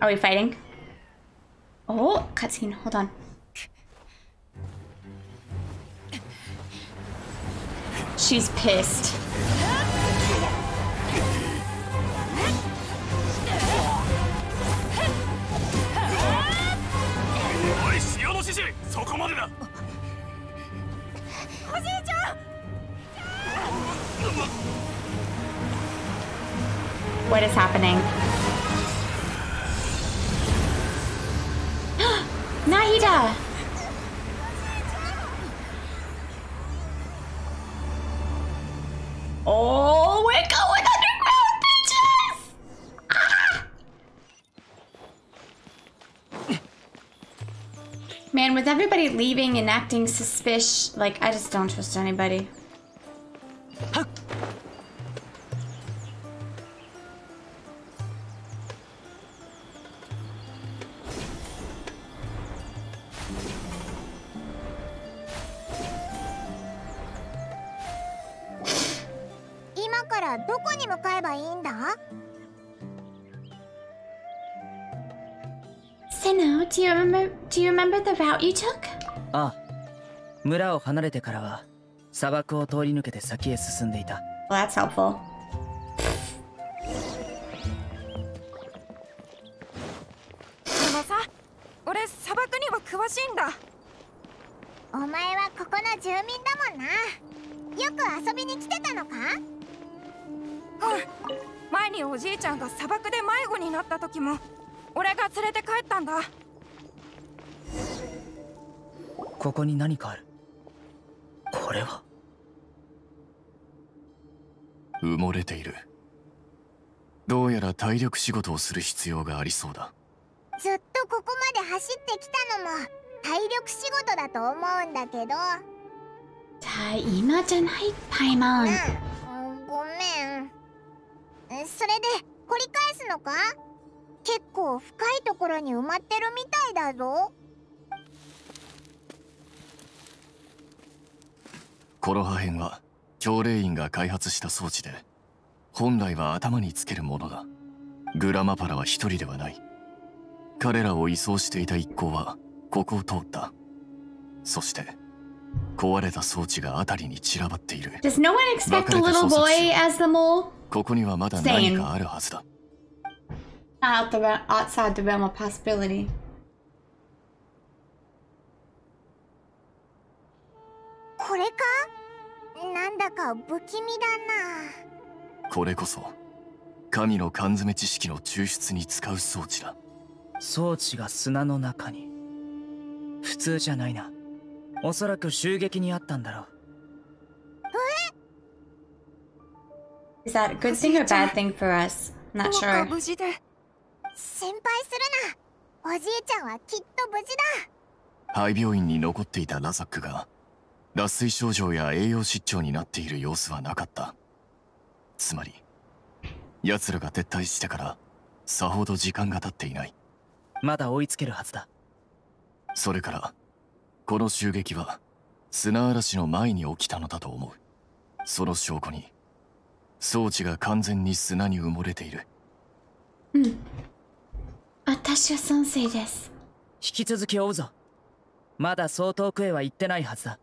Are we fighting? Oh, cutscene. Hold on. She's pissed. What is happening? Naida! Oh, we're going underground, bitches! Ah! Man, with everybody leaving and acting suspicious, like, I just don't trust anybody. route you took? ああ村を離れてからは砂漠を通り抜けて先へ進んでいた Well, that's helpful. ここに何かある。これは。埋もれている。どうやら体力仕事をする必要がありそうだ。ずっとここまで走ってきたのも体力仕事だと思うんだけど。さあ今じゃないパイマン。うんごめん。それで掘り返すのか？結構深いところに埋まってるみたいだぞこの破片は教霊院が開発した装置で本来は頭につけるものだ。グラマパラは一人ではない。彼らを移送していた一行はここを通った。そして壊れた装置が辺りに散らばっている。Does no one expect a little boy as the mole? ここにはまだ何かあるはずだ。Outside the realm of possibility. これかなんだか不気味だな。これこそ神の缶詰知識の抽出に使う装置だ。装置が砂の中に。普通じゃないな。おそらく襲撃にあったんだろう。Is that a good thing or bad thing for us? I'm not sure. 無事で心配するな。おじいちゃんはきっと無事だ。廃病院に残っていたラザックが脱水症状や栄養失調になっている様子はなかった。つまり奴らが撤退してからさほど時間が経っていない。まだ追いつけるはずだ。それからこの襲撃は砂嵐の前に起きたのだと思う。その証拠に装置が完全に砂に埋もれている。私は先生です。引き続き追うぞ。まだそう遠くへは行ってないはずだ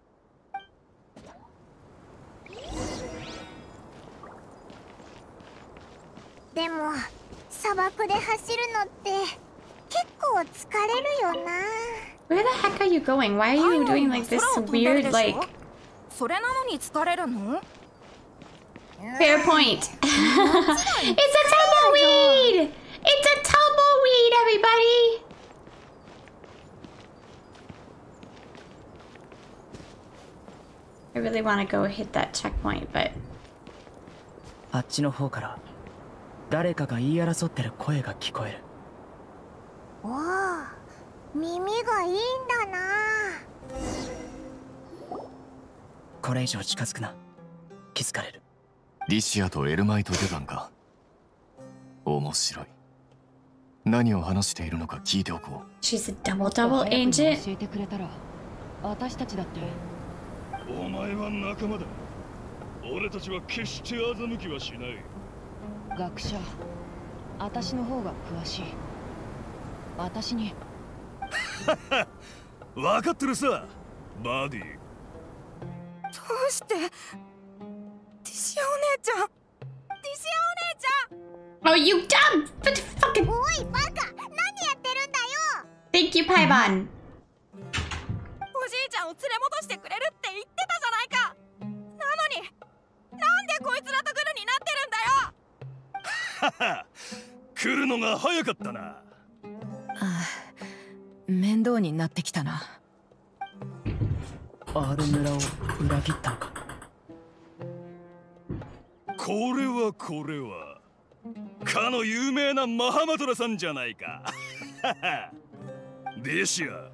でも砂漠で走るのって結構疲れるよな Where the heck are you going? Why are you doing like this 空を飛んでる weird でしょ like それなのに疲れるの fair point? it's a tumbleweed! It's a tumbleweed, everybody! I really want to go hit that checkpoint, but あっちの方から 誰かが言い争ってる声が聞こえる。おお耳がいいんだな。これ以上近づくな。気づかれる。リシアとエルマイト出番か。面白い。何を話しているのか聞いておこう。She's a double double agent. 教えてくれたら。私たちだって。お前は仲間だ。俺たちは決して欺きはしない学者。私の方が詳しい。私に。分かってるさ。バディどうして？ティシアお姉ちゃん。ティシアお姉ちゃん。Oh, you dumb! What the fucking おいバカ。何やってるんだよ。Thank you, Paimon. おじいちゃんを連れ戻してくれるって言ってたじゃないか。なのになんでこいつらとグルになってるんだよ 来るのが早かったな。面倒になってきたな。R 村を裏切ったこれはこれは。かの有名なマハマトラさんじゃないか。デシア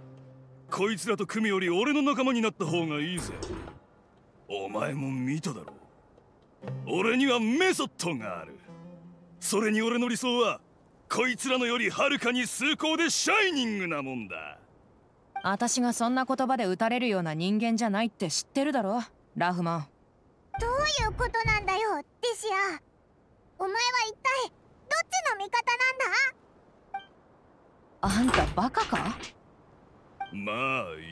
こいつらと組むより俺の仲間になった方がいいぜ。お前も見ただろ俺にはメソッドがあるそれに俺の理想はこいつらのよりはるかに崇高でシャイニングなもんだ。私がそんな言葉で打たれるような人間じゃないって知ってるだろ？ラフマン。どういうことなんだよティシア。お前は一体どっちの味方なんだ？あんたバカか？まあいい。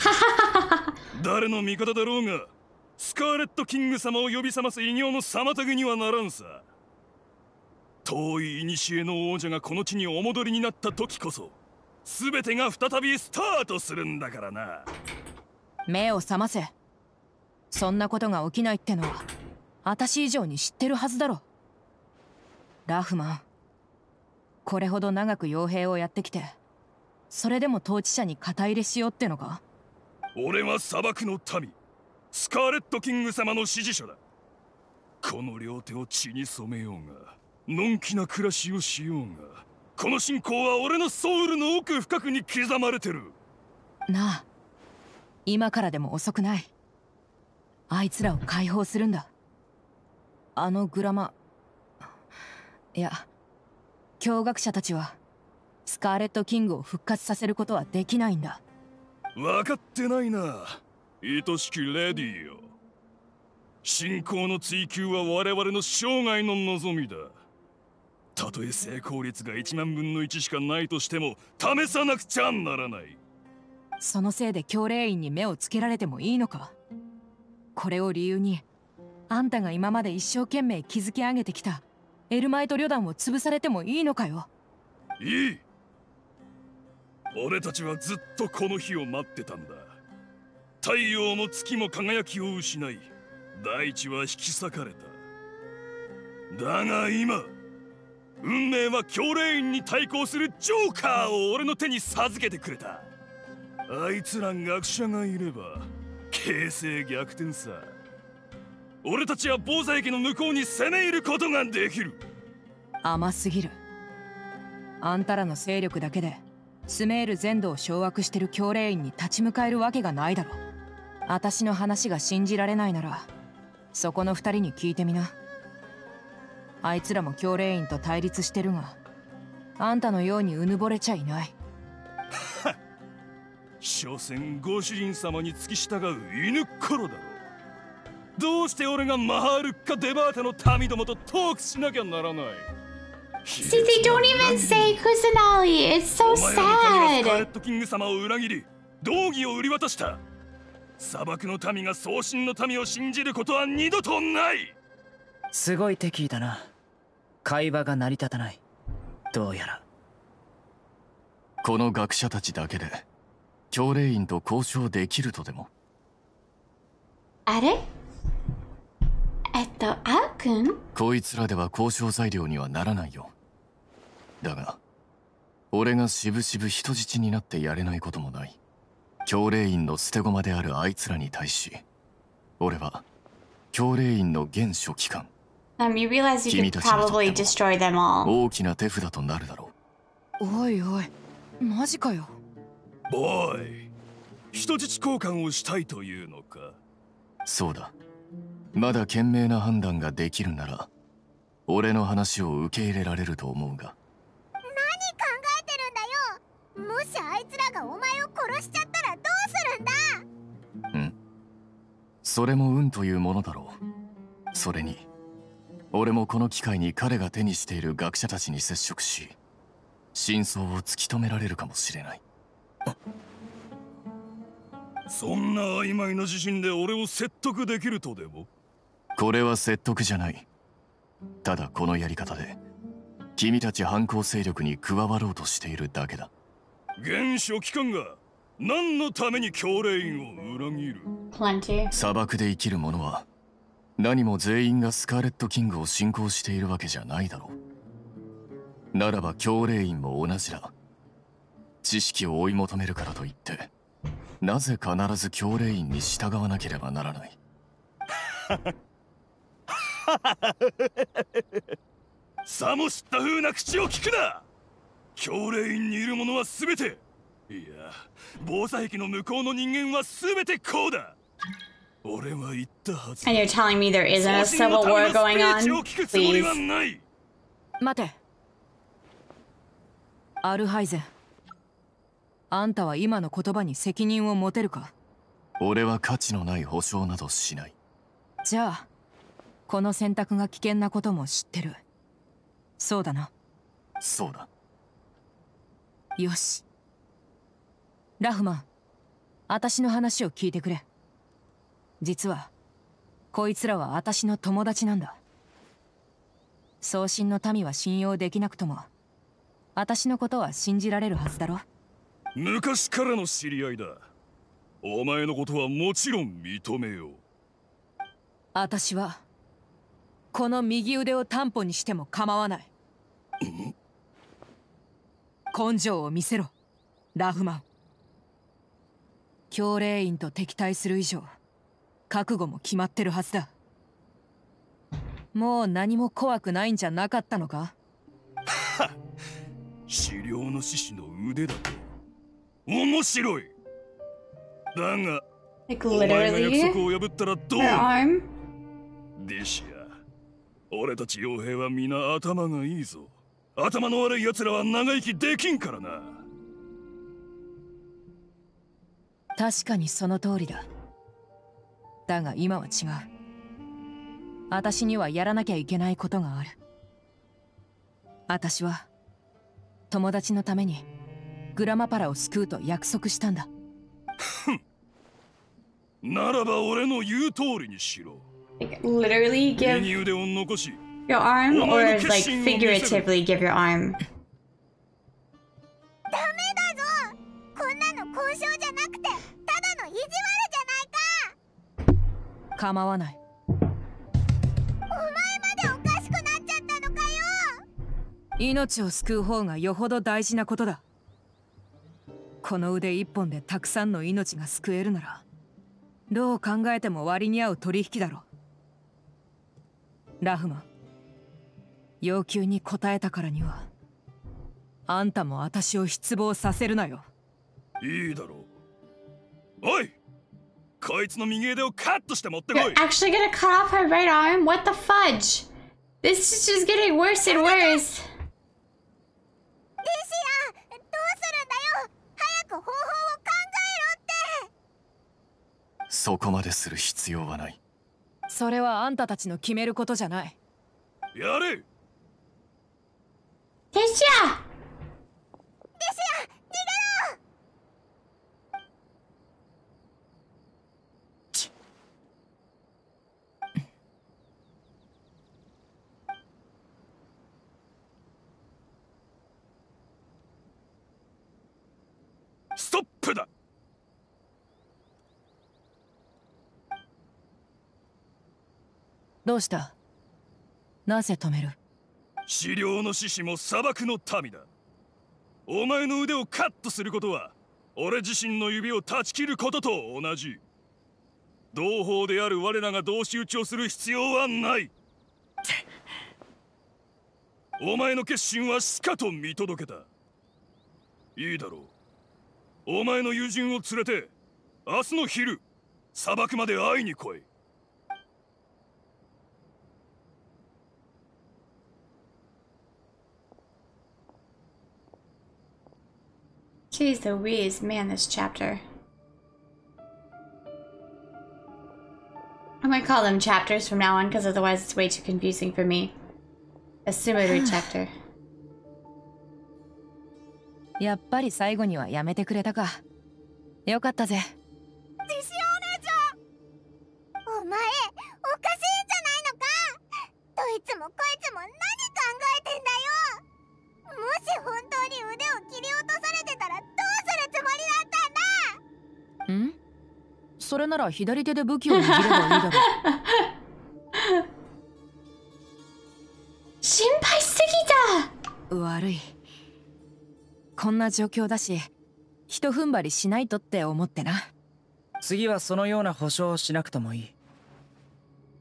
誰の味方だろうがスカーレット・キング様を呼び覚ます偉業の妨げにはならんさ遠い古の王者がこの地にお戻りになった時こそ全てが再びスタートするんだからな。目を覚ませ。そんなことが起きないってのは私以上に知ってるはずだろ。ラフマンこれほど長く傭兵をやってきてそれでも統治者に肩入れしようってのか？俺は砂漠の民スカーレット・キング様の支持者だ。この両手を血に染めようがのんきな暮らしをしようがこの信仰は俺のソウルの奥深くに刻まれてる。なあ今からでも遅くない。あいつらを解放するんだ。あのグラマいや驚愕者たちはスカーレット・キングを復活させることはできないんだ。分かってないな愛しきレディよ。信仰の追求は我々の生涯の望みだたとえ成功率が1万分の1しかないとしても試さなくちゃならない。そのせいで教霊院に目をつけられてもいいのか？これを理由にあんたが今まで一生懸命築き上げてきたエルマイト旅団を潰されてもいいのかよ？いい。俺たちはずっとこの日を待ってたんだ。太陽も月も輝きを失い大地は引き裂かれた。だが今運命は教霊院に対抗するジョーカーを俺の手に授けてくれた。あいつら学者がいれば形勢逆転さ。俺たちは防災家の向こうに攻め入ることができる。甘すぎる。あんたらの勢力だけでスメール全土を掌握してる教霊院に立ち向かえるわけがないだろ。私の話が信じられないならそこの二人に聞いてみな。あいつらも教霊院と対立してるがあんたのようにうぬぼれちゃいない。所詮ご主人様に付き従う犬っころだろどうして俺がマハールッカ・デバーテの民どもとトークしなきゃならない。See, they don't even say Kusanali. It's so お前らの神はスカーレッ sad. トキング様を裏切り道義を売り渡した。砂漠の民が送信の民を信じることは二度とない。すごい敵意だな会話が成り立たない。どうやら。この学者たちだけで教霊院と交渉できるとでも？あれ？えっと、あーくん？こいつらでは交渉材料にはならないよ。だが俺がしぶしぶ人質になってやれないこともない。教霊院の捨て駒であるあいつらに対し俺は教霊院の現書記官 Um, you realize you 君 could probably destroy them all. 大きな手札となるだろおいおいマジかよ。ボーイ人質交換をしたいというのか？うそうだ。まだ賢明な判断ができるなら俺の話を受け入れられると思うが。何考えてるんだよ。もしあいつらがお前を殺しちゃったらどうするんだ？うん。それも運というものだろう。それに俺もこの機会に彼が手にしている学者たちに接触し真相を突き止められるかもしれない。そんな曖昧な自信で俺を説得できるとでも？これは説得じゃない。ただこのやり方で君たち反抗勢力に加わろうとしているだけだ。現書記官が何のために教令員を裏切る？砂漠で生きる者は何も全員がスカーレット・キングを信仰しているわけじゃないだろう。ならば教令員も同じだ。知識を追い求めるからといってなぜ必ず教令員に従わなければならない。さも知った風な口を聞くな。教令員にいる者は全て。いや防災壁の向こうの人間は全てこうだ。And you're telling me there isn't a civil war going on? Please. 待て。アルハイゼン。あんたは今の言葉に責任を持てるか？俺は価値のない保証などしない。じゃあこの選択が危険なことも知ってる。そうだな。そうだ。よし。ラフマン私の話を聞いてくれ実はこいつらは私の友達なんだ。送信の民は信用できなくとも私のことは信じられるはずだろ。昔からの知り合いだ。お前のことはもちろん認めよう。私はこの右腕を担保にしても構わない。根性を見せろラフマン。教令員と敵対する以上覚悟も決まってるはずだ。もう何も怖くないんじゃなかったのか？資料の獅子の腕だと面白い。だが Like お前が約束を破ったらどう?ディシア俺たち傭兵は皆頭がいいぞ。頭の悪い奴らは長生きできんからな。確かにその通りだだが今は違う。私にはやらなきゃいけないことがある。私は友達のためにグラマパラを救うと約束したんだ。ならば俺の言う通りにしろ。Literally give your. 構わない。お前までおかしくなっちゃったのかよ。命を救う方がよほど大事なことだ。この腕一本でたくさんの命が救えるならどう考えても割に合う取引だろラフマン要求に応えたからにはあんたも私を失望させるなよ。いいだろう。おいこいつの右腕をカットして持ってこ You're い actually gonna cut off her right arm? What the fudge? This is just getting worse and worse. デシアどうするんだよ早く方法を考えろってそこまでする必要はないそれはあんたたちの決めることじゃないやれ!デシア逃げろストップだどうした？なぜ止める？資料の獅子も砂漠の民だ。お前の腕をカットすることは俺自身の指を断ち切ることと同じ。同胞である我らが同士討ちをする必要はない。お前の決心はしかと見届けた。いいだろう。お前の友人を連れて明日の昼砂漠まで会いに来い。Jeez Louise, man, this chapter. I'm gonna call them chapters from now on because otherwise it's way too confusing for me. A summary chapter. やっぱり最後にはやめてくれたかよかったぜ それなら左手で武器を握ればいいだろ 心配しすぎう悪い。こんな状況だしひと踏ん張りしないとって思ってな。次はそのような保証をしなくともいい。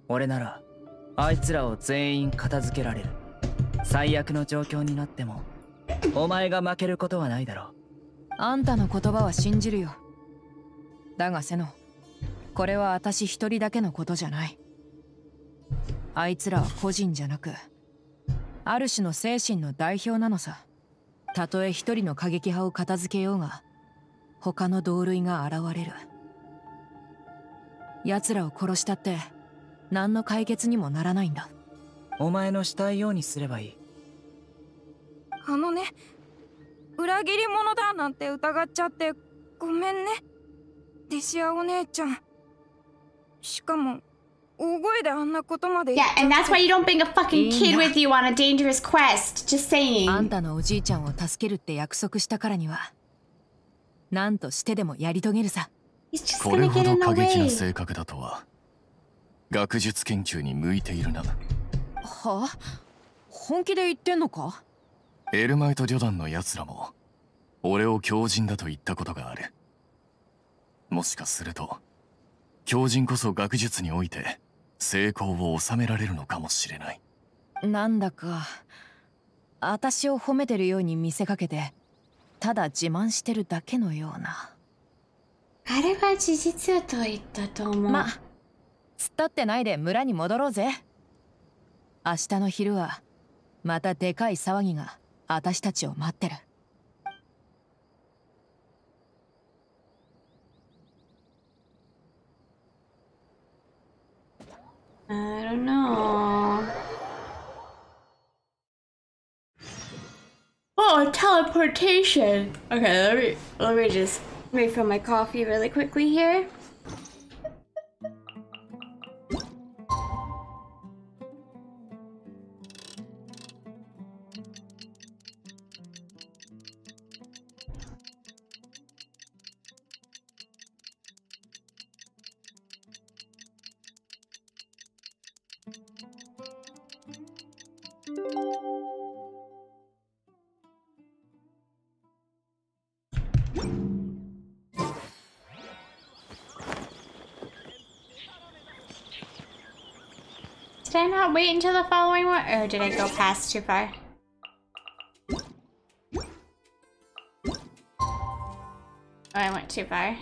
俺ならあいつらを全員片付けられる。最悪の状況になってもお前が負けることはないだろう。あんたの言葉は信じるよ。だがセノこれは私一人だけのことじゃない。あいつらは個人じゃなくある種の精神の代表なのさ。たとえ一人の過激派を片付けようが他の同類が現れる。奴らを殺したって何の解決にもならないんだ。お前のしたいようにすればいい。あのね裏切り者だなんて疑っちゃってごめんね。ディシアお姉ちゃんしかも大声であんなことまで Yeah, and that's why you don't bring a fucking kid with you on a dangerous quest. Just あん saying. たのおじいちゃんを助けるって約束したからには何としてでもやり遂げるさこれほど過激な.性格だとは学術研究に向いているなはあ？本気で言ってんのか？エルマイト旅団のやつらも俺を強人だと言ったことがあるもしかすると強人こそ学術において成功を収められるのかもしれない。なんだか私を褒めてるように見せかけてただ自慢してるだけのような。あれは事実だと言ったと思う。ま突っ立ってないで村に戻ろうぜ。明日の昼はまたでかい騒ぎが私たちを待ってる I don't know. Oh, teleportation. Okay, let me let me just refill my coffee really quickly here. Wait until the following one, or did I go past too far? Oh, I went too far.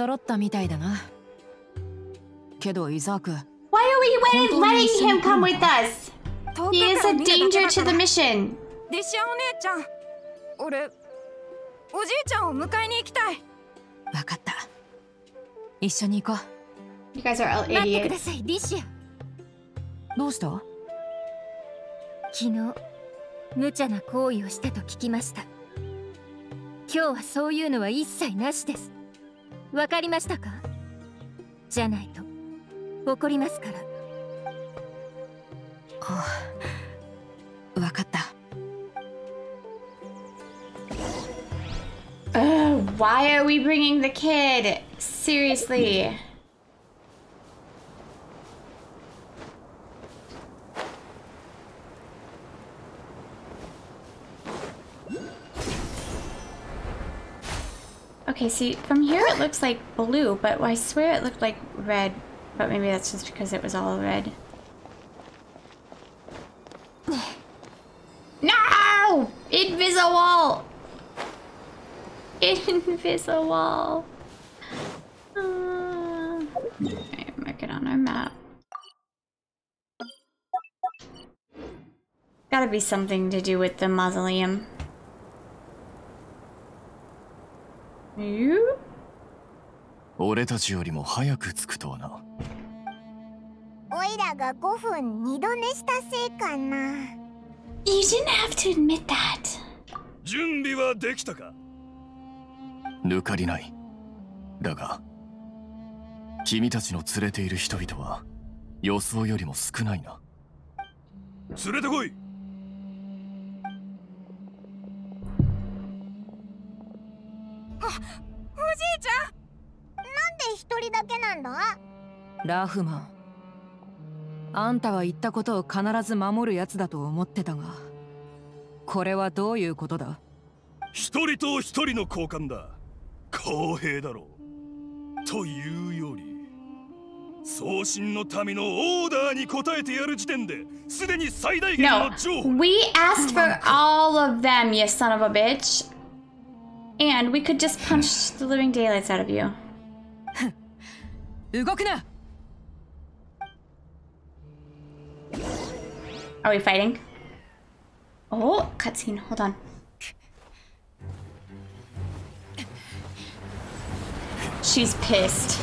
揃ったみたいだな。けどイザーク Why are we letting him come with us? He is a danger だ to か the ら mission. ディシアお姉ちゃん。俺おじいちゃんを迎えに行きたい。分かった。一緒に行こ You guys are all 待ってくだ idiots. さいリシア。うどうした？昨日無茶な行為をしたと聞きました。今日はそういうのは一切なしですわかりましたかじゃないと怒りますから分かった Ugh, why are we bringing the kid? Seriously. Okay, see, from here it looks like blue, but I swear it looked like red. But maybe that's just because it was all red. No! Invisible! Invisible! Uh, mark it on our map. Gotta be something to do with the mausoleum. You? 俺たちよりも早く着くとはな。おいらが5分二度寝したせいかな。You didn't have to admit that. 準備はできたか？抜かりない。だが君たちの連れている人々は予想よりも少ないな。連れてこいラフマン。あんたは言ったことを必ず守るやつだと思ってたがこれはどういうことだ？一人と一人の交換だ。公平だろう。というより送信の民のオーダーに応えてやる時点ですでに最大限 No, の情報。we asked for all of them, you son of a bitch. And we could just punch the living daylights out of you. 動くな Are we fighting? Oh, cutscene. Hold on. She's pissed.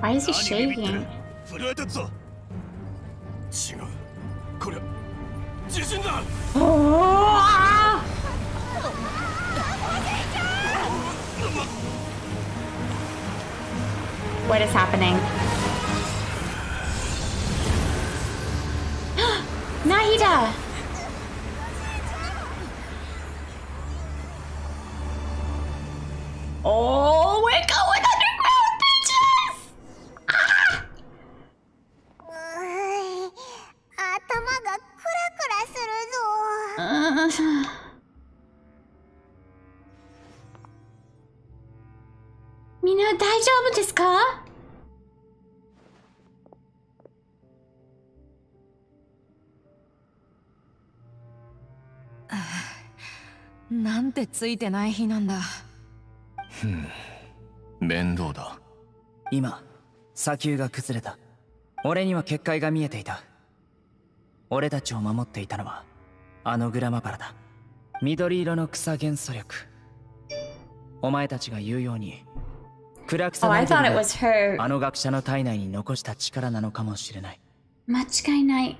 Why is he shaking? What is happening? Nahida! Oh! なんてついてない日なんだ。面倒だ。今砂丘が崩れた。俺には結界が見えていた。俺たちを守っていたのはあのグラマパラだ。緑色の草元素力お前たちが言うように暗草 Oh, の I エデ thought ル it が was her. あの学者の体内に残した力なのかもしれない。間違いない。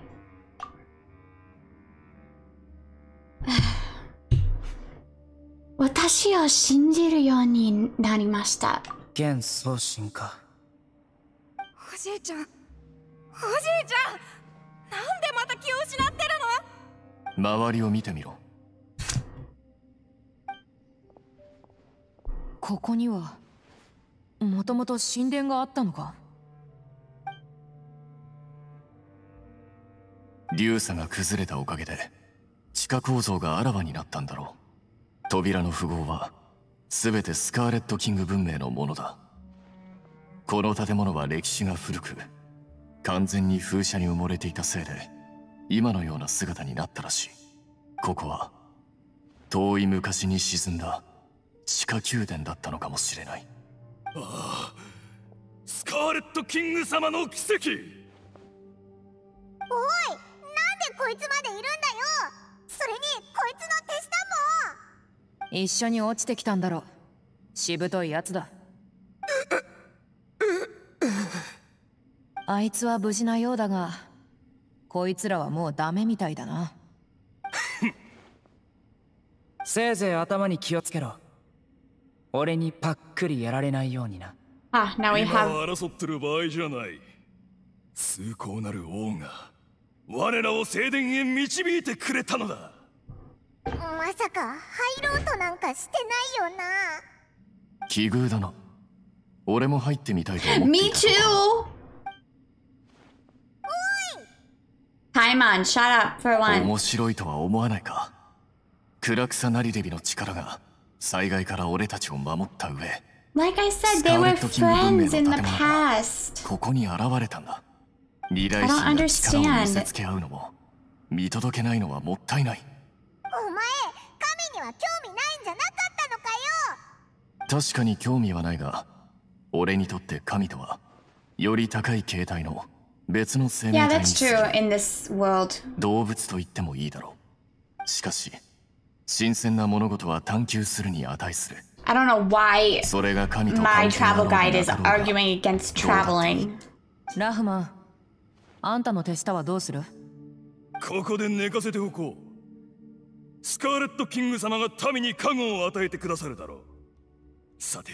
私を信じるようになりました。元送信かおじいちゃん。おじいちゃん。なんでまた気を失ってるの？周りを見てみろ。ここにはもともと神殿があったのか？流砂が崩れたおかげで地下構造があらわになったんだろう扉の符号は全てスカーレット・キング文明のものだ。この建物は歴史が古く完全に風車に埋もれていたせいで今のような姿になったらしい。ここは遠い昔に沈んだ地下宮殿だったのかもしれない。スカーレット・キング様の奇跡！おいなんでこいつまでいるんだよ！それにこいつの手下一緒に落ちてきたんだろしぶといやつだ。あいつは無事なようだがこいつらはもうダメみたいだな。せいぜい頭に気をつけろ。俺にパックリやられないようにな。Ah, now we 今 have は争ってる場合じゃない。崇高なる王が我らを聖殿へ導いてくれたのだまさか入ろうとなんかしてないよな奇遇だな俺も入ってみたいと思ってい Me た too! Paimon, shut up for once. 面白いとは思わないか暗草なりデビの力が災害から俺たちを守った上 Like I said, they were friends in the past. ここに現れたんだ二大 I don't 神が力を.見せつけ合うのも見届けないのはもったいないは興味ないんじゃなかったのかよ。確かに興味はないが俺にとって神とはより高い形態の別の生命体に true る。In this world. 動物と言ってもいいだろう。しかし新鮮な物事は探求するに値する。I don't know why それが神と my travel guide is arguing against traveling. ラフマンあんたの手下はどうする？ここで寝かせておこうスカーレットキング様が民に加護を与えてくださるだろうさて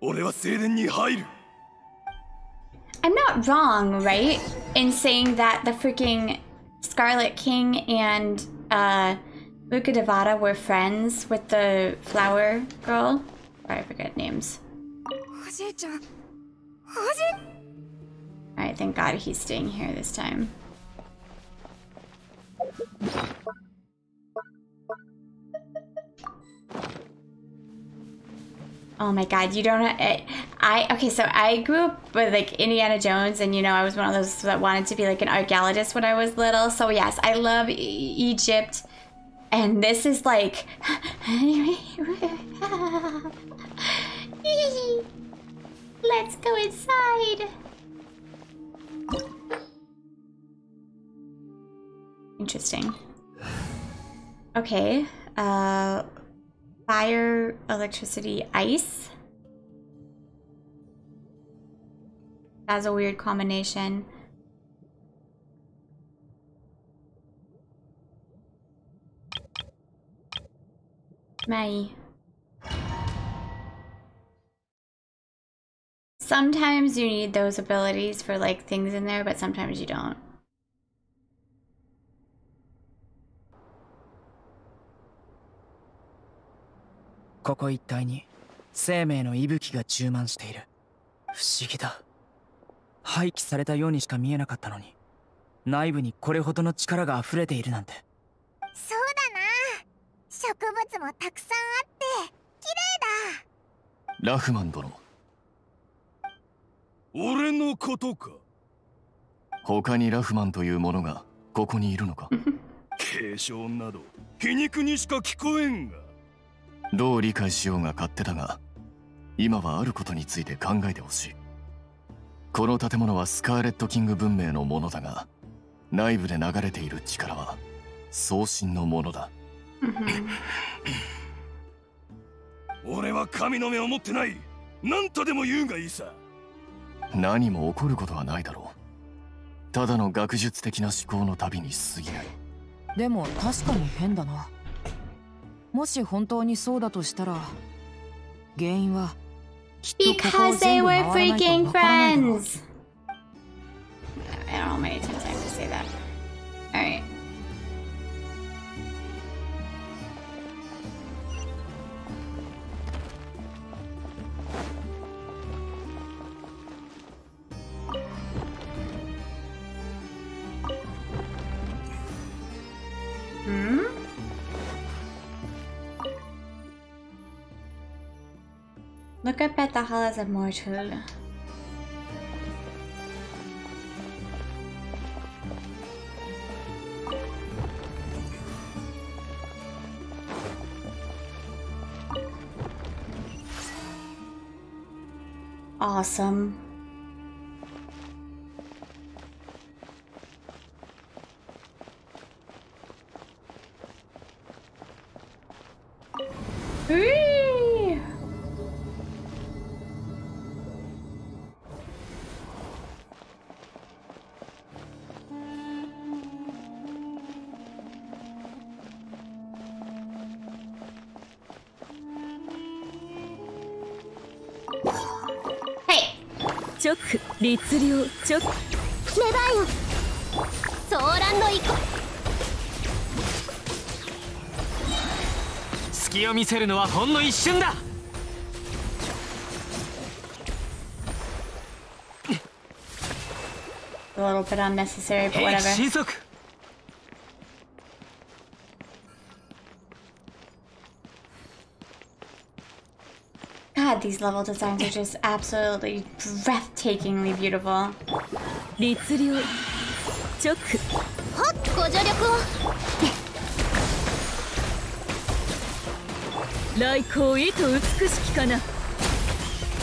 俺は聖殿に入る I'm not wrong, right? In saying that the freaking Scarlet King and uh, Luca Devada were friends with the flower girl. Or I forget names. おじいちゃんおじ Alright, thank God he's staying here this time. Oh my god, you don't I, I okay, so I grew up with like Indiana Jones and you know, I was one of those that wanted to be like an archaeologist when I was little. So yes, I love e- Egypt. And this is like Let's go inside. Interesting. Okay. Uh fire, electricity, ice. That's a weird combination. May. Sometimes you need those abilities for like things in there, but sometimes you don't. ここ一帯に生命の息吹が充満している。不思議だ。廃棄されたようにしか見えなかったのに内部にこれほどの力が溢れているなんて。そうだな。植物もたくさんあって綺麗だ。ラフマン殿。俺のことか。他にラフマンというものがここにいるのか？継承など皮肉にしか聞こえんがどう理解しようが勝手だが今はあることについて考えてほしい。この建物はスカーレットキング文明のものだが内部で流れている力は送信のものだ。俺は神の目を持ってない。何とでも言うがいいさ。何も起こることはないだろう。ただの学術的な思考の旅に過ぎない。でも確かに変だなもし本当にそうだとしたら原因はきっとここを Because 全 they 部 were 回らないと freaking わからないだろう friends. I don't know how many times I have to say that. Alright. Look up at the halls of mortal. Awesome. 律令直芽生えよそソーランの行こ隙を見せるのはほんの一瞬だ bit unnecessary, but whatever. 神速 God, these level designs are just absolutely breathtakingly beautiful. 律令直うはっご助力を来光意と美しきかな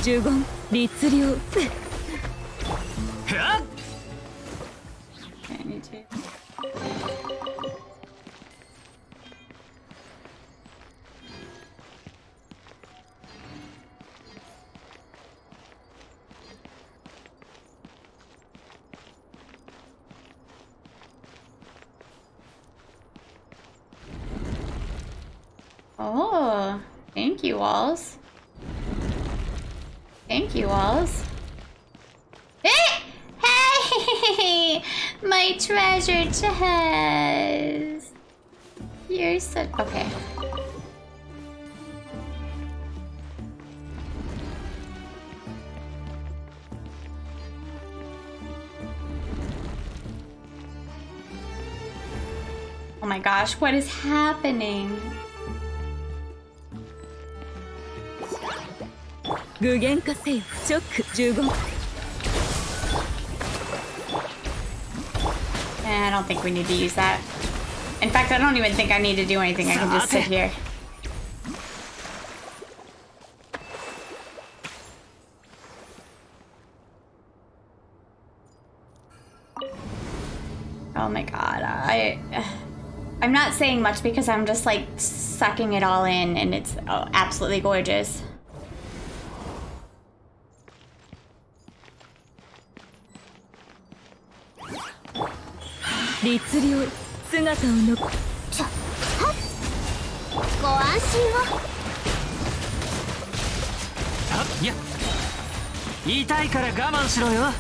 呪言律令 Oh, thank you, Walls. Thank you, Walls. Eh! Hey! My treasure chest! You're such. Okay. Oh my gosh, what is happening? 具現化せよ直呪言 Eh, I don't think we need to use that. In fact, I don't even think I need to do anything. I can just sit here. Oh my god, I... I'm not saying much because I'm just like sucking it all in and it's oh, absolutely gorgeous. 律令姿を残ちょはっ？ご安心を。あいや。痛いから我慢しろよ。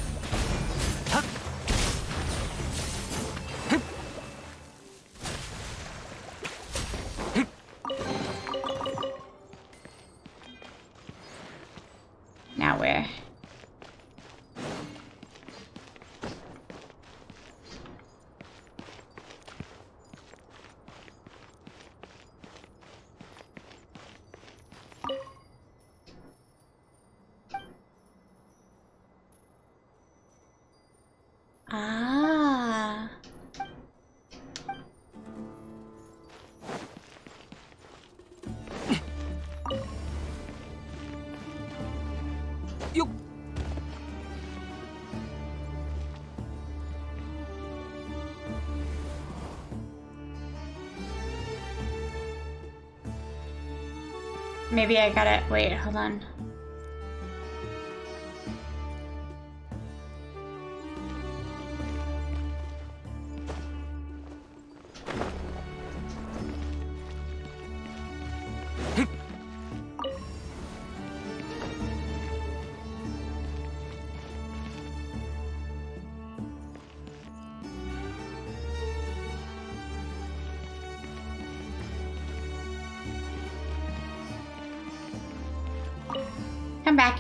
Maybe I got it. Wait, hold on.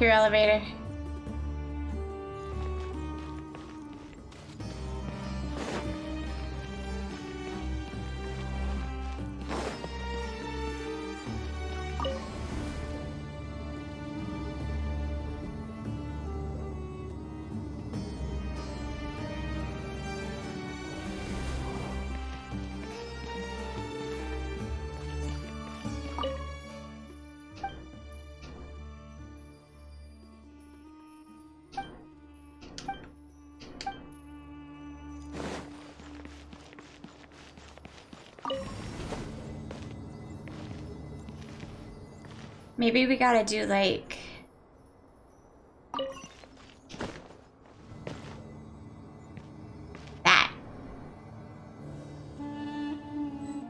Your elevator. Maybe we gotta do like. That.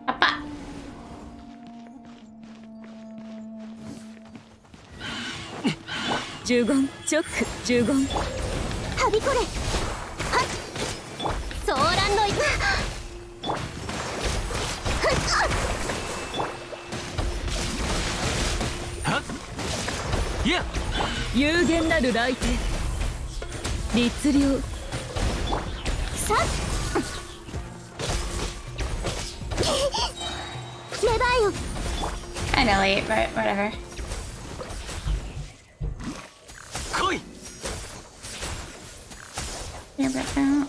Appa. 呪言直呪言はびこれ や有限なる来店律令さ芽生えよ Kinda late, but whatever. 来い Here, but now.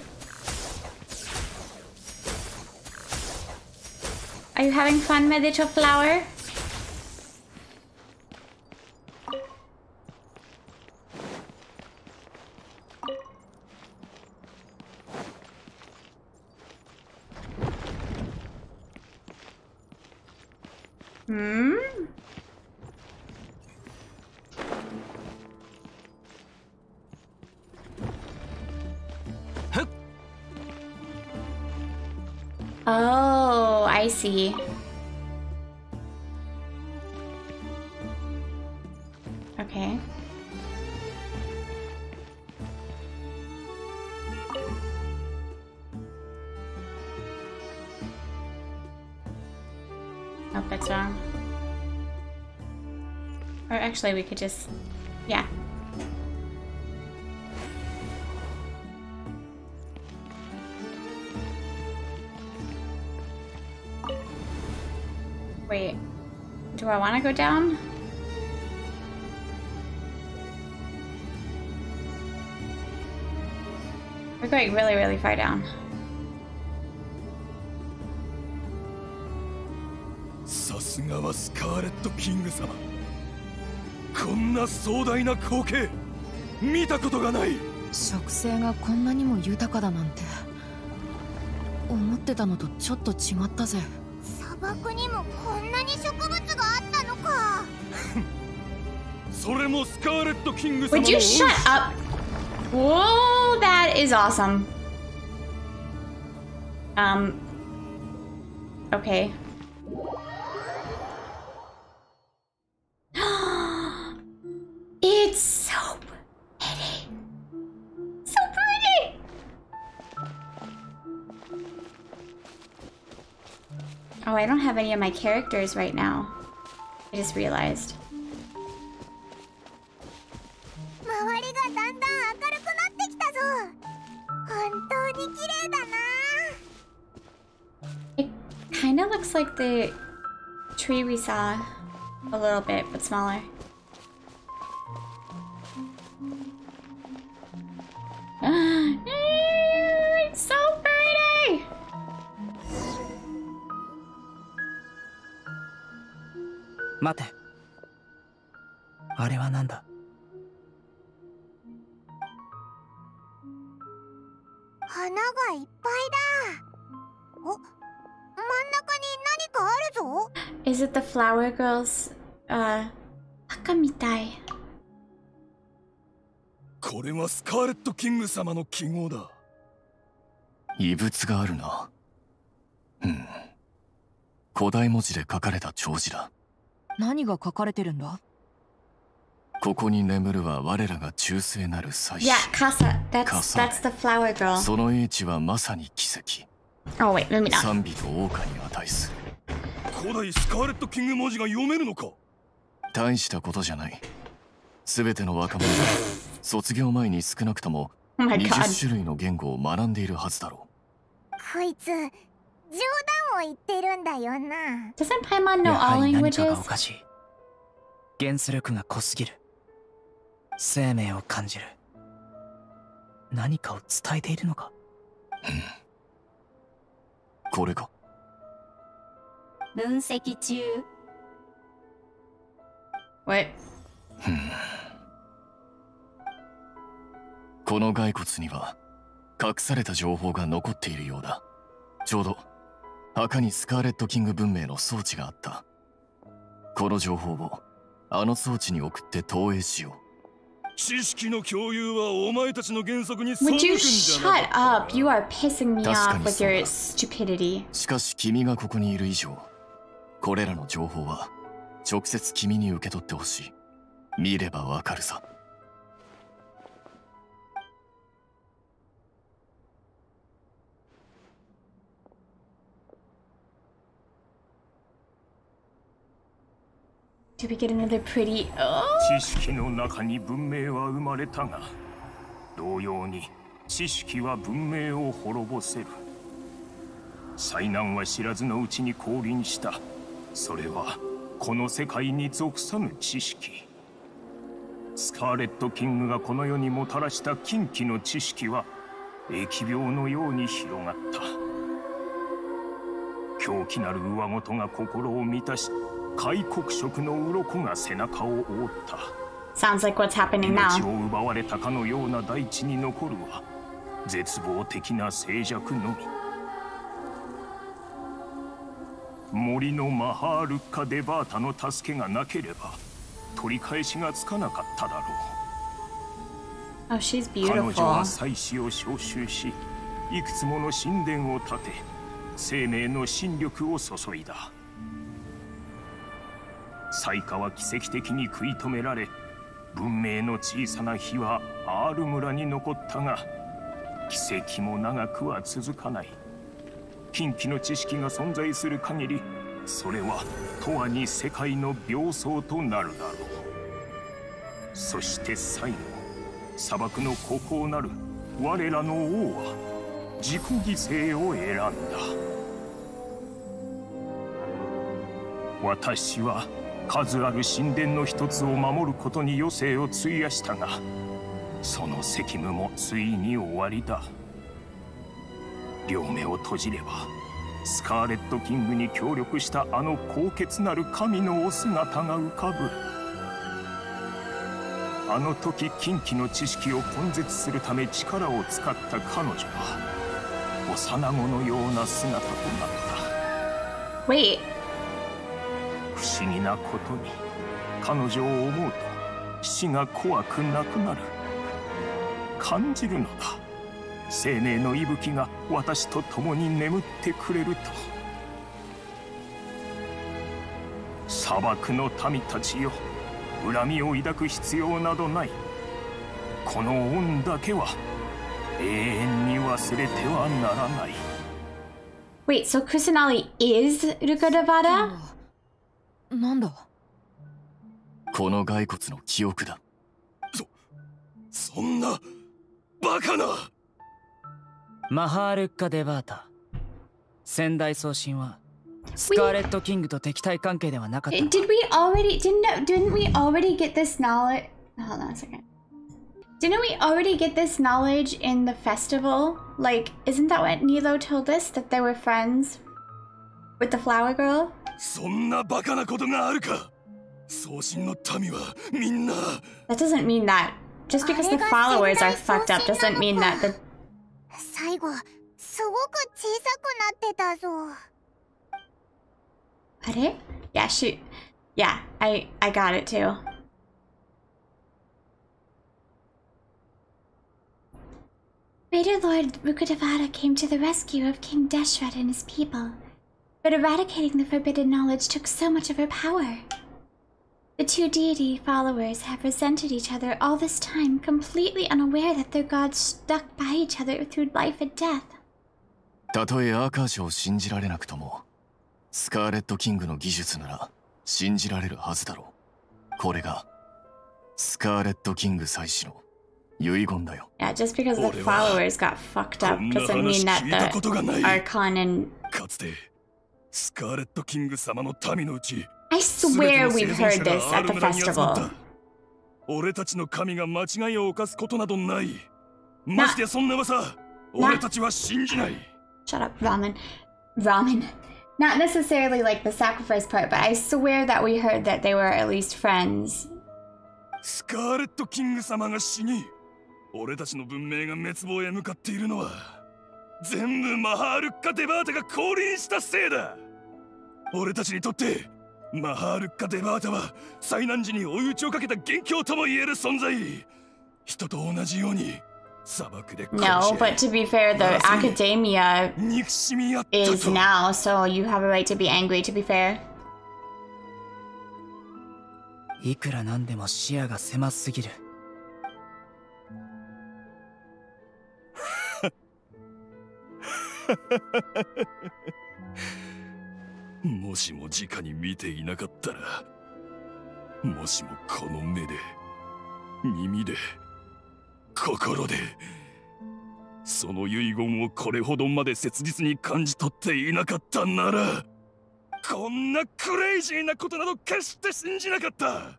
Are you having fun, my little flower? See. Okay. Nope, that's wrong. Or actually, we could just... Yeah. Do I want to go down? We're going really, really far down. さすがはスカーレット・キング様こんな壮大な光景見たことがない植生がこんなにも豊かだなんて思ってたのとちょっと違ったぜ砂漠にもこんなに植物があったのかそれもスカーレット・キング様 Would の you 恩師 shut up? Whoa, that is awesome. Um. Okay. Oh, I don't have any of my characters right now. I just realized. 周りがだんだん明るくなってきたぞ本当に綺麗だな It kind of looks like the tree we saw a little bit, but smaller. 待て。あれは何だ？花がいっぱいだ。お真ん中に何かあるぞ。Is it the flower girls? Uh, 赤みたい。これはスカーレット・キング様の記号だ。異物があるな。うん。古代文字で書かれた弔辞だ何が書かれてるんだ？ここに眠るは我らが忠誠なる祭司 Yeah, Casa. That's that's the flower girl. その英知はまさに奇跡 Oh wait, maybe not. 賛美と謳歌に値する古代スカーレット・キング文字が読めるのか？大したことじゃない全ての若者が卒業前に少なくとも Oh my god. 20種類の言語を学んでいるはずだろこいつ冗談を言ってるんだよな。Doesn't Paimon know やは all り何か languages? がおかしい。原子力が濃すぎる。生命を感じる。何かを伝えているのか。うこれか。分析中。What? この骸骨には隠された情報が残っているようだ。ちょうど墓にスカーレット・キング文明の装置があった。この情報をあの装置に送って投影しよ知識の共有はお前たちの原則に背くん Would じ you ゃな shut か up? You are pissing me 確か off に with そう your だ stupidity. うしかし君がここにいる以上これらの情報は直接君に受け取ってほしい。見ればわかるさ Do we get another pretty? Oh, 知識の中に文明は生まれたが同様に知識は文明を滅ぼせる。災難は知らずのうちに降臨した。それはこの世界に属さぬ知識。スカーレット・キングがこの世にもたらした禁忌の知識は疫病のように広がった。狂気なる上ごとが心を満たし開国色の鱗が背中を覆った。Sounds like what's happening 命 now. を奪われたかのような大地に残るは絶望的な静寂のみ。森のマハールッカ・デバータの助けがなければ取り返しがつかなかっただろ Oh, she's う彼女は.祭司を召集しいくつもの神殿を建て生命の新力を注いだ彩花は奇跡的に食い止められ文明の小さな火はアール村に残ったが奇跡も長くは続かない。禁忌の知識が存在する限りそれは永遠に世界の病巣となるだろう。そして最後砂漠の孤高なる我らの王は自己犠牲を選んだ。私は数ある神殿の一つを守ることに余生を費やしたがその責務もついに終わりだ。両目を閉じればスカーレット・キングに協力したあの高潔なる神のお姿が浮かぶ。あの時禁忌の知識を根絶するため力を使った彼女は幼子のような姿となった。Wait, 不思議なことに彼女を思うと死が怖くなくなる。感じるのだ生命の息吹が私と共に眠ってくれると。砂漠の民たちよ恨みを抱く必要などない。この恩だけは永遠に忘れてはならない。Wait. So Kusanali is Ruka Devada? なんだこの骸骨の記憶だそんなバカなマハールッカ・デバータ先代送信はスカーレット・キングと敵対関係ではなかった Did we already didn't didn't we already get this knowledge? Hold on a second. Didn't we already get this knowledge in the festival? Like, isn't that what Nilo told us that they were friends with the flower girl? そんなバカなことがあるか送信の民はみんな That doesn't mean that. Just because the followers are fucked up doesn't mean that the 最後すごく小さくなってたぞ What it? Yeah, she. Yeah, I I got it too. Raider Lord Rukadevada came to the rescue of King Deshret and his people, but eradicating the forbidden knowledge took so much of her power. The two deity followers have resented each other all this time, completely unaware that their gods stuck by each other through life and death. たとえアーカージョを信じられなくともスカーレット・キングの技術なら信じられるはずだろうこれがスカーレット・キング祭司の遺言だよ Yeah, just because the 俺は followers got fucked up こんな doesn't mean 話 that 聞いたことがない the Archon and かつて スカーレット・キング様の民のうち I 全て swear の we've 生存 heard 者が this アー at ル the 村に集まっ festival. た俺たちの神が間違いを犯すことなどないましてやそんな噂俺たちは信じない Shut up, ramen. Ramen. Not necessarily like the sacrifice part, but I swear that we heard that they were at least friends. スカーレット・キング様が死に俺たちの文明が滅亡へ向かっているのは全部マハールッカ・デバータが降臨したせいだ 俺たちにとってマハールッカ・デバータは災難時に追い打ちをかけた元凶とも言える存在。人と同じように砂漠で殺し No, but to be fair, the academia is now, so you have a right to be angry, to be fair. いくらなんでも視野が狭すぎる もしも直に見ていなかったらもしもこの目で耳で心でその遺言をこれほどまで切実に感じ取っていなかったならこんなクレイジーなことなど決して信じなかった。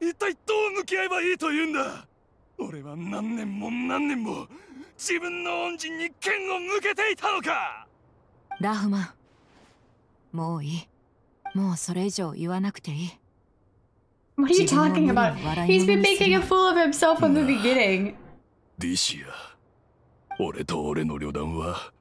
一体どう向き合えばいいというんだ。俺は何年も何年も自分の恩人に剣を向けていたのか。ラフマン。もういいもうそれ以上言わなくていい What are you talking about? He's been making a fool of himself from the beginning. ディシア俺と俺の旅団は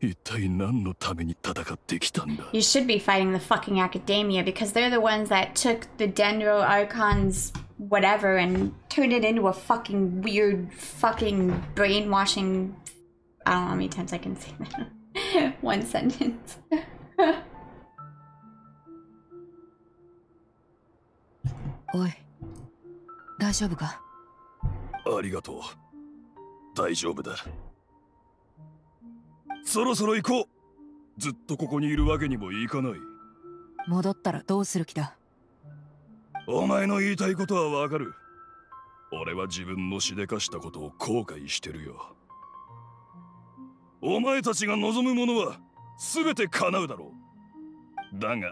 一体何のために戦ってきたんだ You should be fighting the fucking academia because they're the ones that took the Dendro Archon's whatever and turned it into a fucking weird fucking brainwashing I don't know how many times I can say that. One sentence. おい大丈夫か？ありがとう。大丈夫だ。そろそろ行こう。ずっとここにいるわけにもいかない。戻ったらどうする気だ？お前の言いたいことはわかる。俺は自分のしでかしたことを後悔してるよ。お前たちが望むものは全て叶うだろう。だが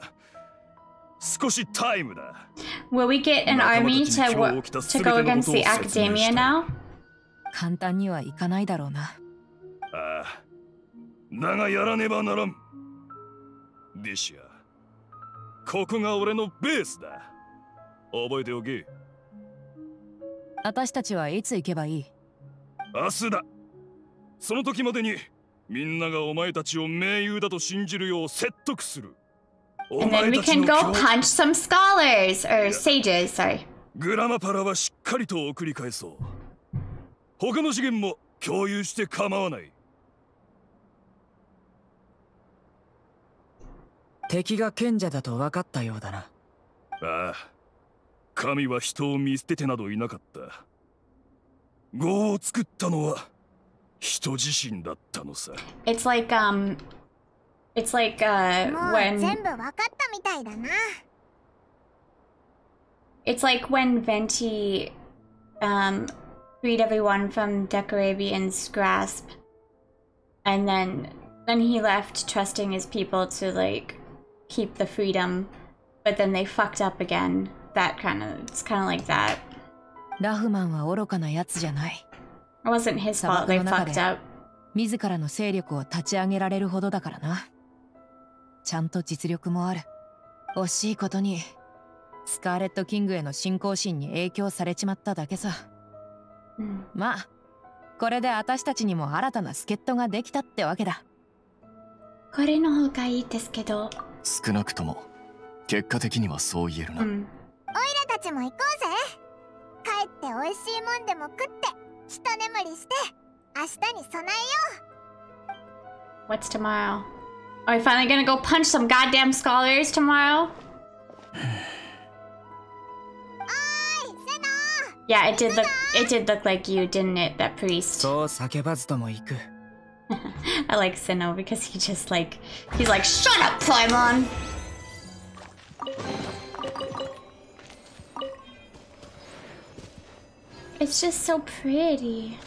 少しタイムだ。Will we get an army to, to go against the academia now? 簡単にはいかないだろうな。ああだがやらねばならん。ディシアここが俺のベースだ。覚えておけ。私たちはいつ行けばいい？明日だ。その時までにみんながお前たちを盟友だと信じるよう説得する。And then we can go punch some scholars or sages, sorry. グラマパラはしっかりと送り返そう。他の資源も共有して構わない。敵が賢者だと分かったようだな。ああ。神は人を見捨ててなどいなかった。業を作ったのは It's like, um, it's like, uh, もう when, 全部わかったみたいだな it's like when Venti, um, freed everyone from Decorabian's grasp. And then, then he left trusting his people to, like, keep the freedom. But then they fucked up again. That kind of, it's kind of like that. ラフマンは愚かなやつじゃない It wasn't his 砂 fault. 漠 they の中 fucked で up. 自らの勢力を立ち上げられるほどだからなちゃんと実力もある惜しいことにスカーレット・キングへの信仰心に影響されちまっただけさ、うんまあこれで私たちにも新たな助っ人ができたってわけだ。これの方がいいですけど。少なくとも結果的にはそう言えるな、うん。オイラたちも行こうぜ。帰って美味しいもんでも食って一眠りして明日に備えよ What's tomorrow? Are we finally gonna go punch some goddamn scholars tomorrow? うおーいセノ Yeah, it did look it did look like you, didn't it, that priest? そう叫ばずとも行く I like Sinnoh because he just like he's like, Shut up, Paimon! It's just so pretty.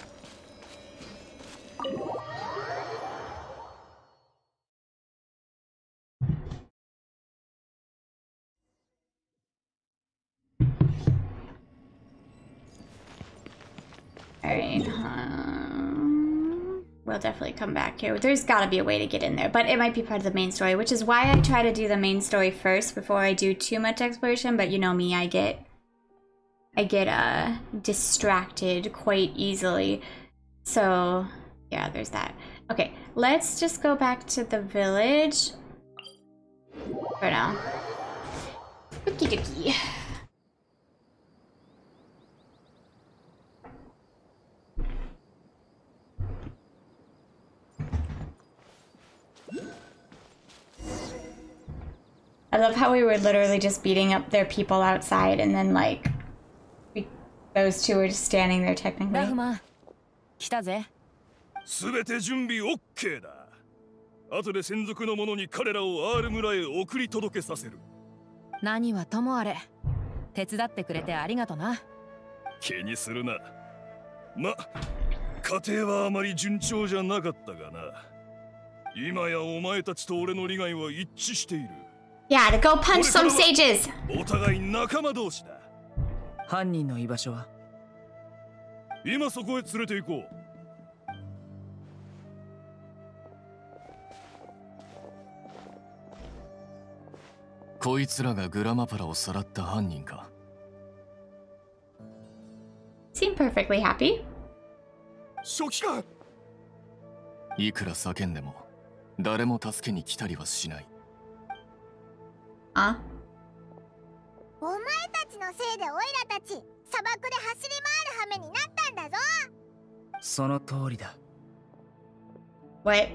Alright, um, we'll definitely come back here. There's gotta be a way to get in there, but it might be part of the main story, which is why I try to do the main story first before I do too much exploration, but you know me, I get I get uh distracted quite easily. So yeah, there's that. Okay, let's just go back to the village for now. Okie dokie. I love how we were literally just beating up their people outside and then like those two were just standing there ラ technically. フマン来たぜ。全て準備 OK だ。後で専属の者に彼らを R 村へ送り届けさせる。何はともあれ。手伝ってくれてありがとな。気にするな。ま家庭はあまり順調じゃなかったがな。今やお前たちと俺の利害は一致している。Yeah, to go punch some sages. お互い仲間同士だ犯人の居場所は？今そこへ連れて行こう。こいつらがグラマパラをさらった犯人か。Seem perfectly happy. 初期か。いくら叫んでも誰も助けに来たりはしない。Ah. お前たちのせいでオイラたち砂漠で走り回る羽目になったんだぞ。その通りだ。What?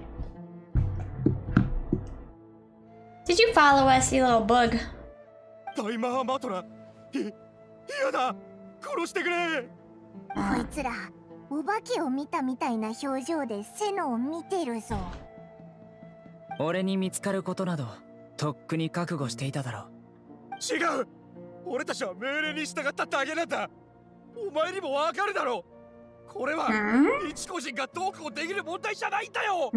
Did you follow us, you little bug? タイマーマトラい嫌だ。殺してくれ。こいつらお化けを見たみたいな表情でセノを見てるぞ。俺に見つかることなどとっくに覚悟していただろう。違う俺たちは命令に従っただけなんだ。お前にもわかるだろ。うこれは一個人がどうこうできる問題じゃないんだよ。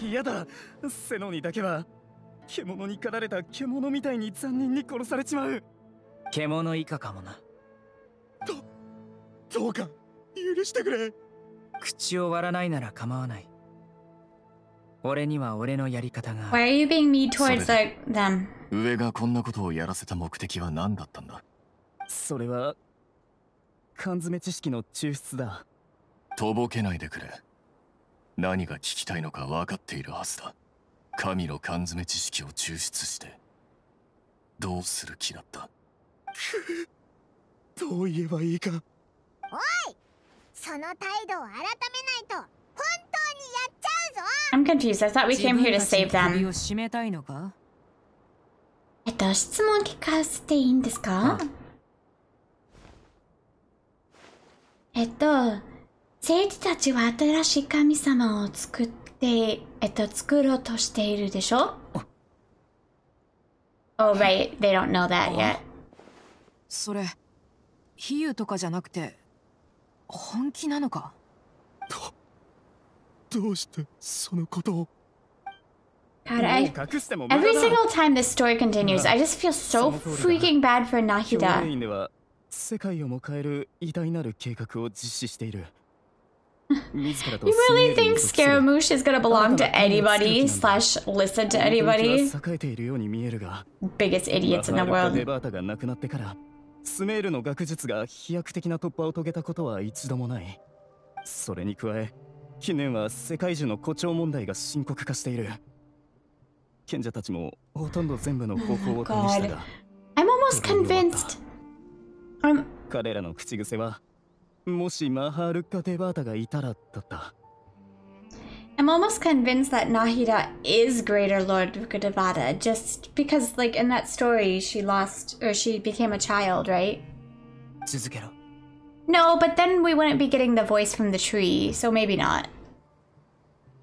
嫌だ。セノにだけは獣に狩られた獣みたいに残忍に殺されちまう。獣以下かもな。どうか許してくれ。口を割らないなら構わない俺には俺のやり方が。Why are you being mean towards like them? 上がこんなことをやらせた目的は何だったんだ？それは缶詰知識の抽出だ。とぼけないでくれ。何が聞きたいのか分かっているはずだ。神の缶詰知識を抽出して。どうする気だった？どう言えばいいか。おい！その態度を改めないと本当にやっちゃうぞ I'm confused. I thought we came here to save them. を絞めたいのか？えっと、質問聞かせていいんですか？えっと、生徒たちは新しい神様を作って、えっと、作ろうとしているでしょ？Oh, right. They don't know that yet. それ比喩とかじゃなくて本気なのか？God, I, every single time this story continues, I just feel so freaking bad for Nahida. 世界をも変える偉大なる計画を実施している。you really think Scaramouche is gonna belong to anybody slash listen to anybody? Biggest idiots in the world. デバータが亡くなってから、スメールの学術が飛躍的な突破を遂げたことは一度もない。それに加え、近年は世界中の誇張問題が深刻化している賢者たちもほとんど全部の方法を試したが I'm almost convinced. I'm 彼らの口癖はもしマハールカデバータがいたらだった I'm almost convinced that Nahida is Greater Lord Devada just because, like, in that story, she lost or she became a child, right? 続けろ No, but then we wouldn't be getting the voice from the tree, so maybe not.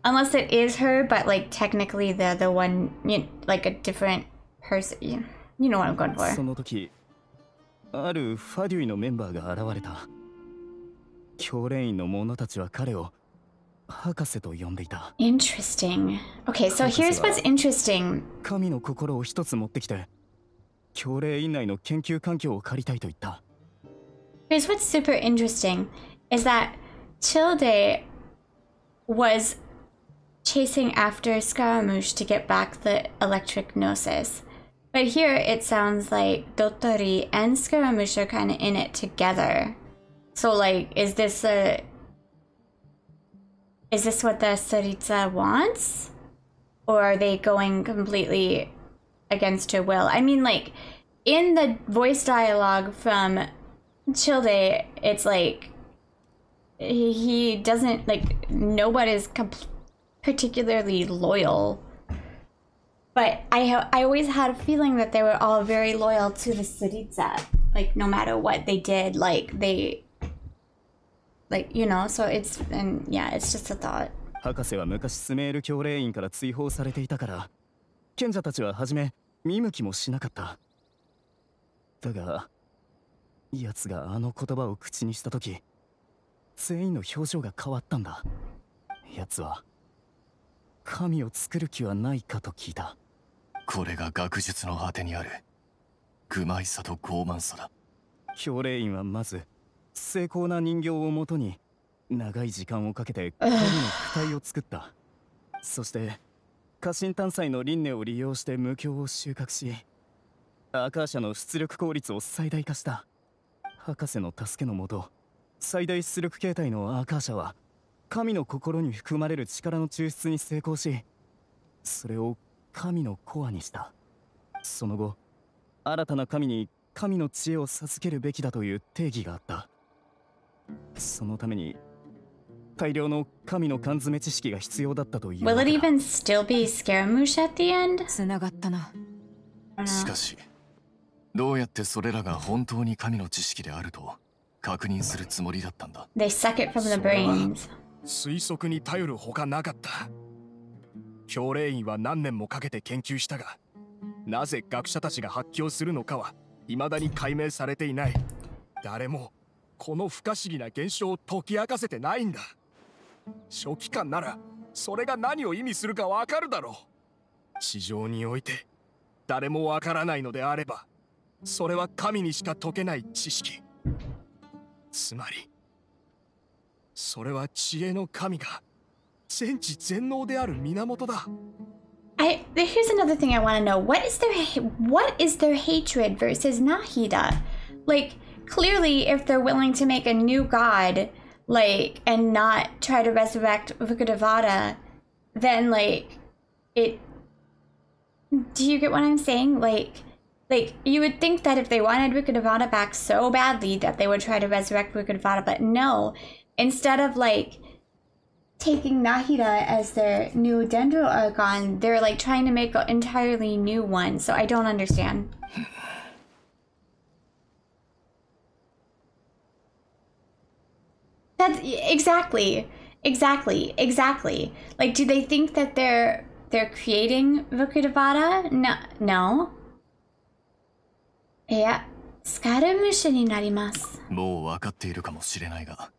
Unless it is her, but like technically they're the one, you like a different person. You, you know what I'm going そ for. の時あるファデュイのメンバーが現れた教練員の者たちは彼を博士と呼んでいた Interesting. Okay, so here's what's interesting. 神の心を一つ持ってきて教令院内の研究環境を借りたいと言った Here's what's super interesting is that Childe was chasing after Scaramouche to get back the electric gnosis. But here it sounds like Dotori and Scaramouche are kind of in it together. So, like, is this a. Is this what the Saritsa wants? Or are they going completely against her will? I mean, like, in the voice dialogue from Childe, it's like he, he doesn't like nobody's comp- particularly loyal. But I ha- I always had a feeling that they were all very loyal to the Saritsa. Like no matter what they did, like they like you know, so it's and yeah, it's just a thought. 博士は昔スメール教令員から追放されていたから賢者たちは初め見向きもしなかっただが 奴があの言葉を口にした時全員の表情が変わったんだ。奴は神を作る気はないかと聞いた。これが学術の果てにある。愚昧さと傲慢さだ。教令員はまず精巧な人形をもとに長い時間をかけて神の躯体を作った。そして家臣探査の輪廻を利用して無教を収穫しアーカー社の出力効率を最大化した博士の助けのもと最大出力形態のアーカー社は神の心に含まれる力の抽出に成功しそれを神のコアにした。その後新たな神に神の知恵を授けるべきだという定義があった。そのために大量の神の缶詰知識が必要だったという Will it even still be Scaramouche at the end? つながったな。しかしどうやってそれらが本当に神の知識であると確認するつもりだったんだ。They suck it from the brains. 推測に頼るほかなかった。教令員は何年もかけて研究したがなぜ学者たちが発狂するのかは未だに解明されていない。誰もこの不可思議な現象を解き明かせてないんだ。初期官ならそれが何を意味するかわかるだろう。地上において誰もわからないのであればそれは神にしか解けない知識つまりそれは知恵の神が全知全能である源だ I here's another thing I want to know. What is their what is their hatred versus Nahida? Like clearly if they're willing to make a new god like and not try to resurrect Vukadevada, then like it do you get what I'm saying? Like like you would think that if they wanted Vukadevada back so badly that they would try to resurrect Vukadevada, but no. Instead of like taking Nahida as their new Dendro Argon, they're like trying to make an entirely new one. So I don't understand. That's exactly, exactly, exactly. Like, do they think that they're they're creating Vukudavada? No, no. Yeah, スカルムシュになります。もう分かっているかもしれないが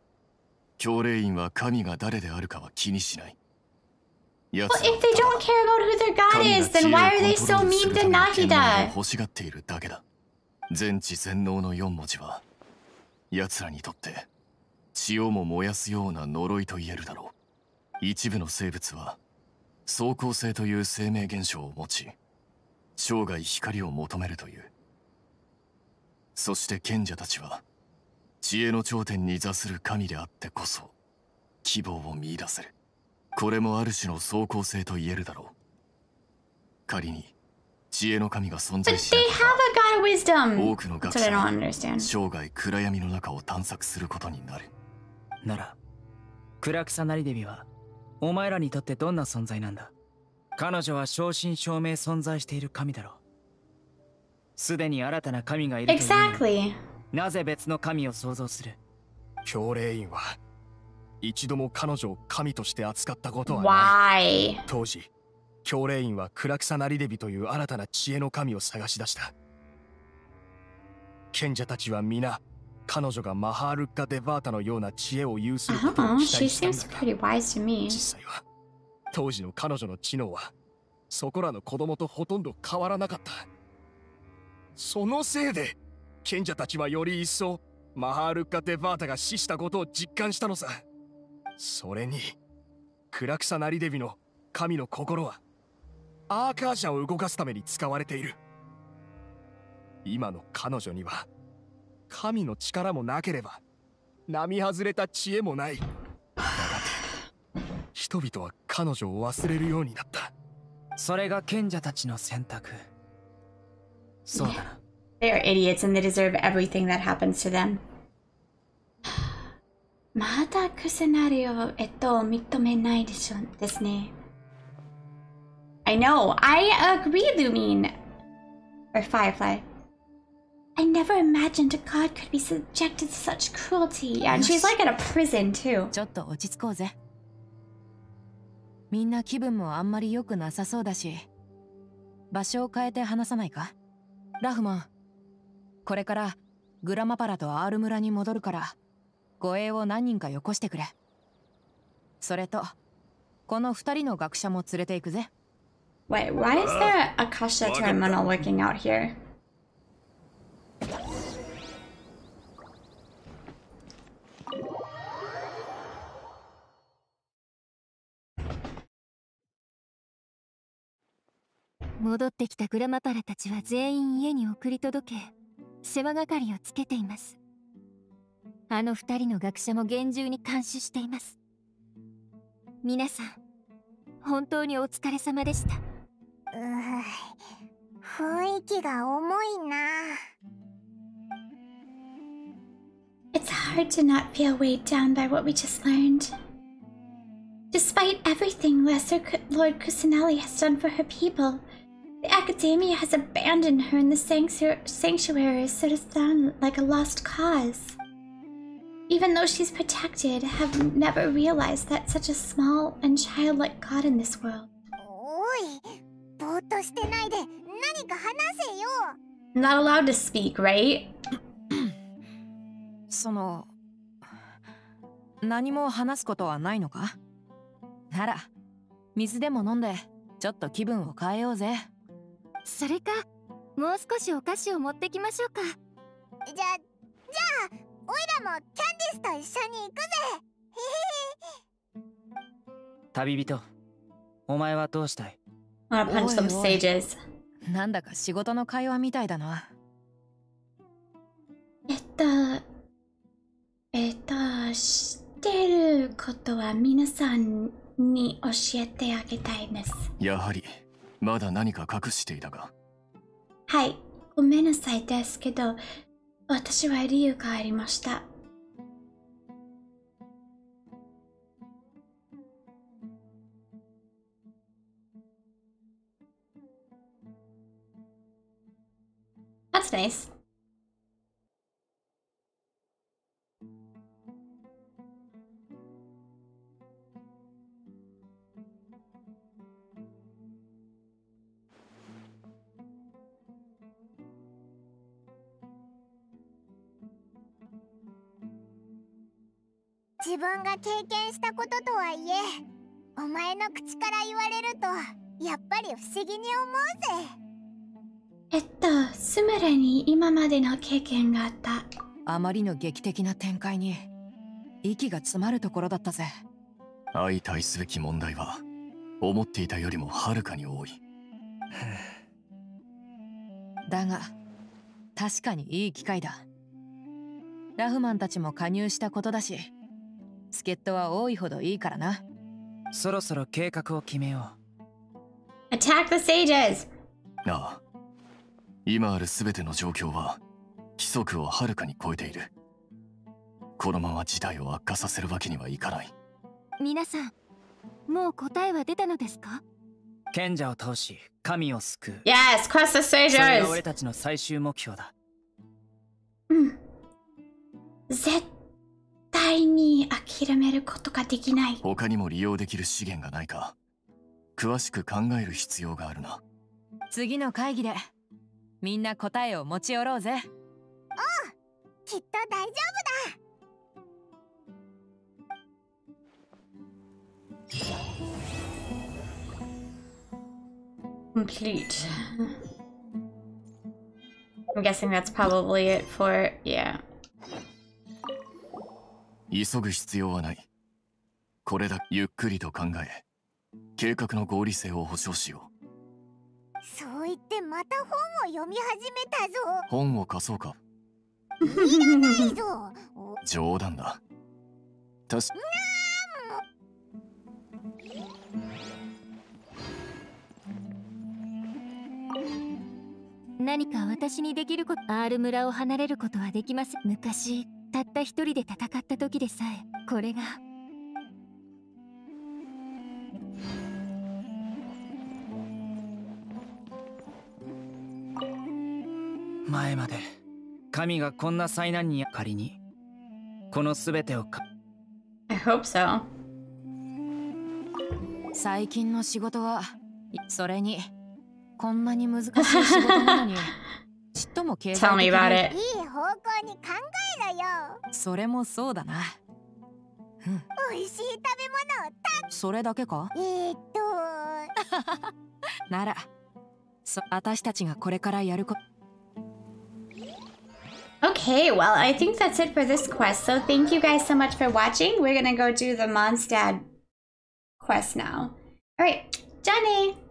教令員は神が誰であるかは気にしない。Well, if they don't care about who their god is, then why are they so mean to Nahida? 欲しがっているだけだ。全知全能の四文字は、奴らにとって、血をも燃やすような呪いと言えるだろう。一部の生物は、走行性という生命現象を持ち、生涯光を求めるという。そして賢者たちは、知恵の頂点に座する神であってこそ、希望を見出せる。これもある種の走行性と言えるだろう。仮に、知恵の神が存在し a god of wisdom. 多くの学者は.生涯暗闇の中を探索することになる。ならクラクサナリデビはお前らにとってどんな存在なんだ？彼女は正真正銘存在している神だろうすでに新たな神がいるというのに Exactly. なぜ別の神を創造する？教令員は一度も彼女を神として扱ったことはない Why? 当時教令員はクラクサナリデビという新たな知恵の神を探し出した賢者たちは皆彼女がマハールッカ・デバータのような知恵を有することを Oh, 期待したんだが.実際は当時の彼女の知能はそこらの子供とほとんど変わらなかったそのせいで賢者たちはより一層マハールッカ・デバータが死したことを実感したのさ。それにクラクサナリデビの神の心はアーカーシャを動かすために使われている。今の彼女には神の力もなければ並外れた知恵もない。人々は彼女を忘れるようになった。それが賢者たちの選択。そうだな They are idiots and they deserve everything that happens to them. まだクセナリオ、えっと、認めないでしょ、ですね。I know, I agree, Lumine. Or Firefly. I never imagined a god could be subjected to such cruelty. Yeah, and she's like in a prison too. ちょっと落ち着こうぜみんな気分もあんまり良くなさそうだし場所を変えて話さないか ラフマンこれからグラマパラとアール村に戻るから護衛を何人かよこしてくれ。それとこの二人の学者も連れて行くぜ。Wait, why is there a Kasha terminal working out here? “戻ってきたグラマパラたちは全員家に送り届け世話係をつけていますあの二人の学者も厳重に監視しています皆さん本当にお疲れ様でしたう雰囲気が重いな It's hard to not feel weighed down by what we just learned. Despite everything Lesser K- Lord Kusanelli has done for her people, the academia has abandoned her and the sanctu- sanctuary is sort of down like a lost cause. Even though she's protected, have never realized that such a small and childlike god in this world. おいぼーっとしてないで何か話せよ Not allowed to speak, right? その何も話すことはないのかなら水でも飲んでちょっと気分を変えようぜ それかもう少しお菓子を持ってきましょうか。じゃじゃあおいらもキャンディスと一緒に行くぜ。へ へ旅人お前はどうしたい？なんだか仕事の会話みたいだな。えっと、えっと、知ってることは皆さんに教えてあげたいです。やはりまだ何か隠していたがはい、ごめんなさいですけど、私は理由がありました。That's nice. 自分が経験したこととはいえお前の口から言われるとやっぱり不思議に思うぜ。えっと、スムレに今までの経験があった。あまりの劇的な展開に息が詰まるところだったぜ。相対すべき問題は思っていたよりもはるかに多い。だが確かにいい機会だ。ラフマンたちも加入したことだし助っ人は多いほどいいからな。そろそろ計画を決めよ Attack the sages! ああ今ある全ての状況は規則をはるかに超えている。このまま事態を悪化させるわけにはいかない。皆さんもう答えは出たのですか？う賢者を倒し神を救う。Yes, cross the それが sages! 俺たちの最終目標だ。うん。絶対に諦めることができない。他にも利用できる資源がないか詳しく考える必要があるな次の会議でみんな答えを持ち寄ろうぜきっと大丈夫だ Complete. I'm guessing that's probably it for, yeah. 急ぐ必要はない。これだゆっくりと考え計画の合理性を保証しよう。そう言ってまた本を読み始めたぞ。本を貸そうか。いらないぞ。お冗談だ。確か何か私にできること R 村を離れることはできません。昔たった一人で戦った時でさえこれが前まで神がこんな災難に仮にこの全てをか I hope so. 最近の仕事はいそれにこんなに難しい仕事なのに ちっとも経済 Tell me 的 about に it. いい方向に考えろよそれもそうだな美味しい食べ物をたそれだけかえー、っとならそ私たちがこれからやること Okay, well, I think that's it for this quest. So thank you guys so much for watching. We're gonna go do the Mondstadt quest now. All right, Johnny.